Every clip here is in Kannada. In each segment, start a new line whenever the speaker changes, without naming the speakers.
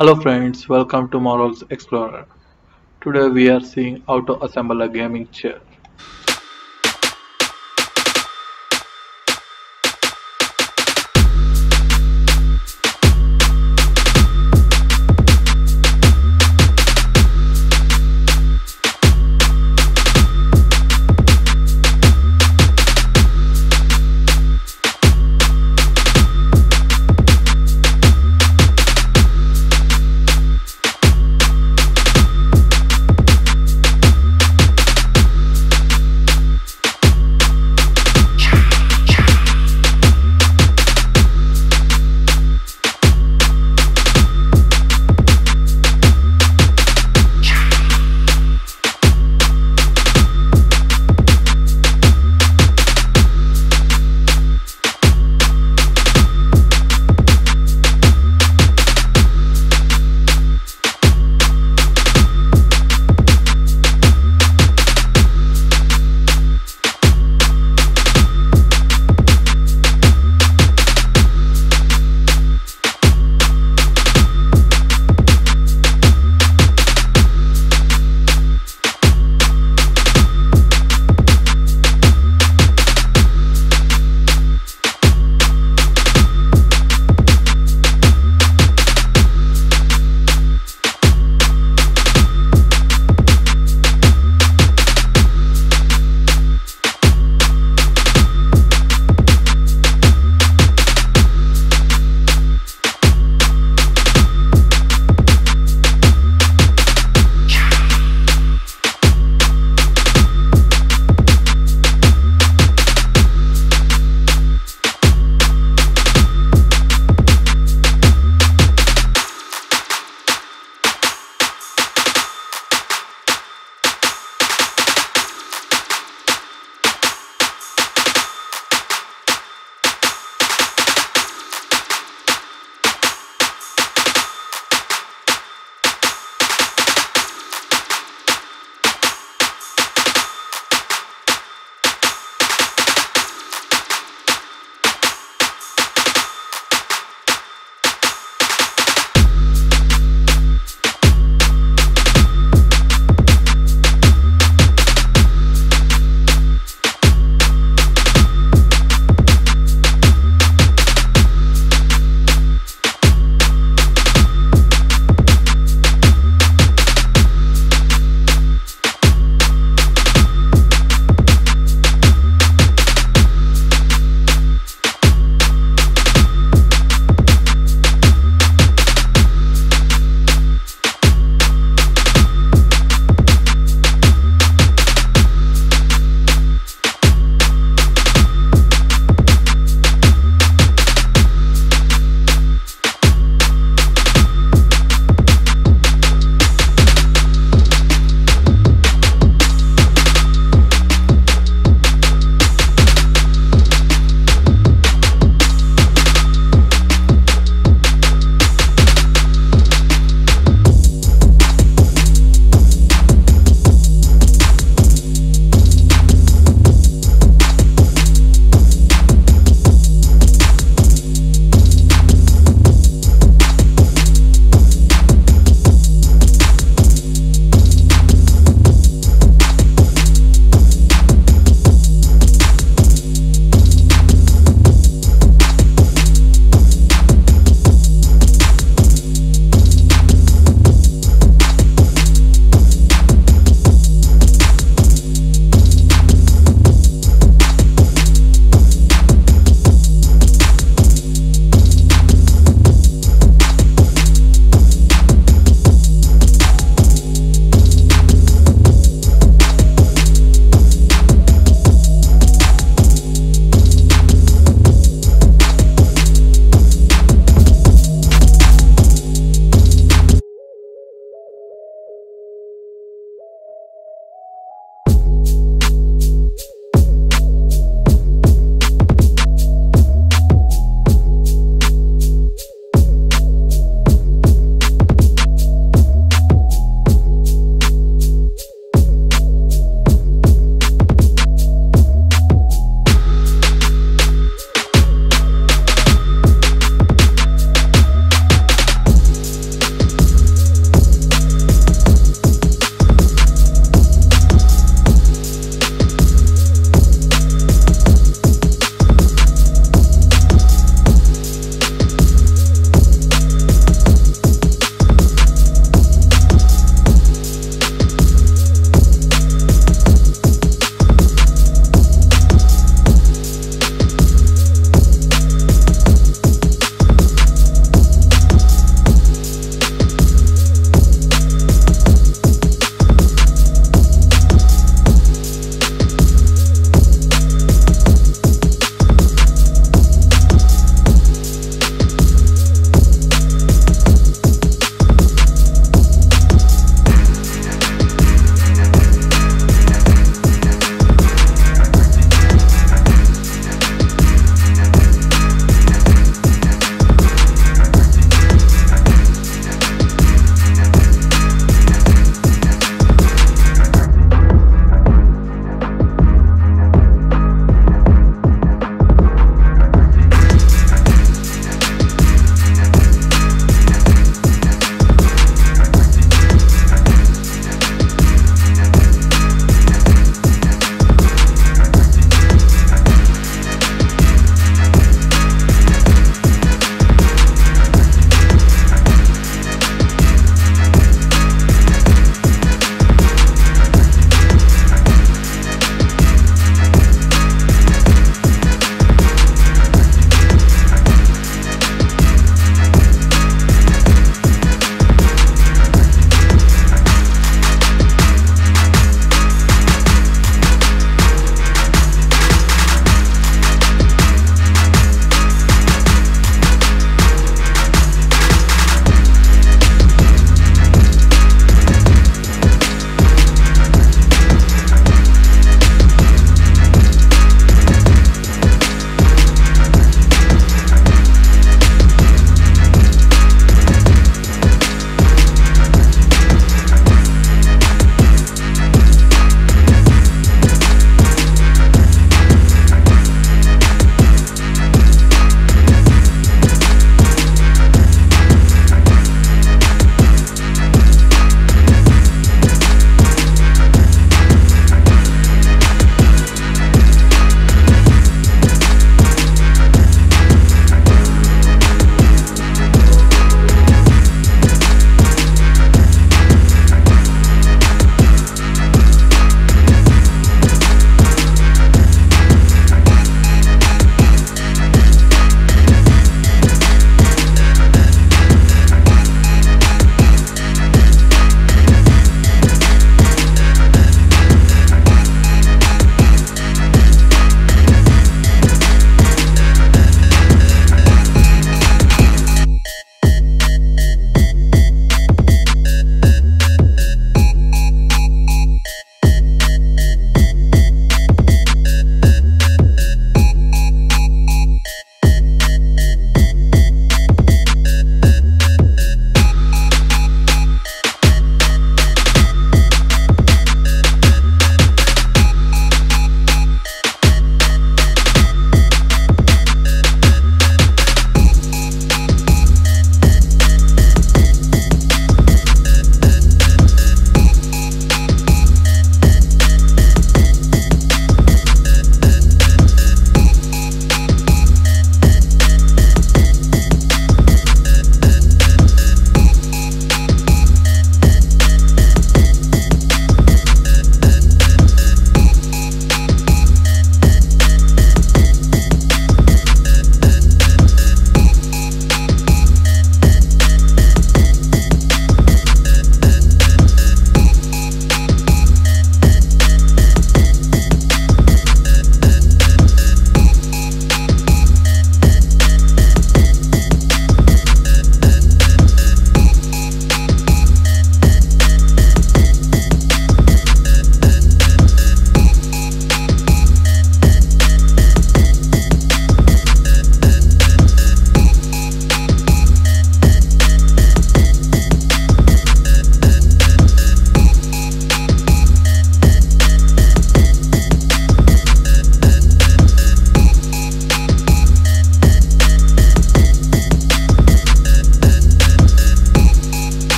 Hello friends, welcome to Morals Explorer. Today we are seeing how to assemble a gaming chair.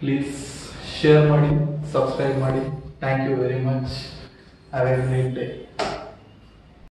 Please share ಮಾಡಿ ಸಬ್ಸ್ಕ್ರೈಬ್ ಮಾಡಿ. Thank you very much have a great day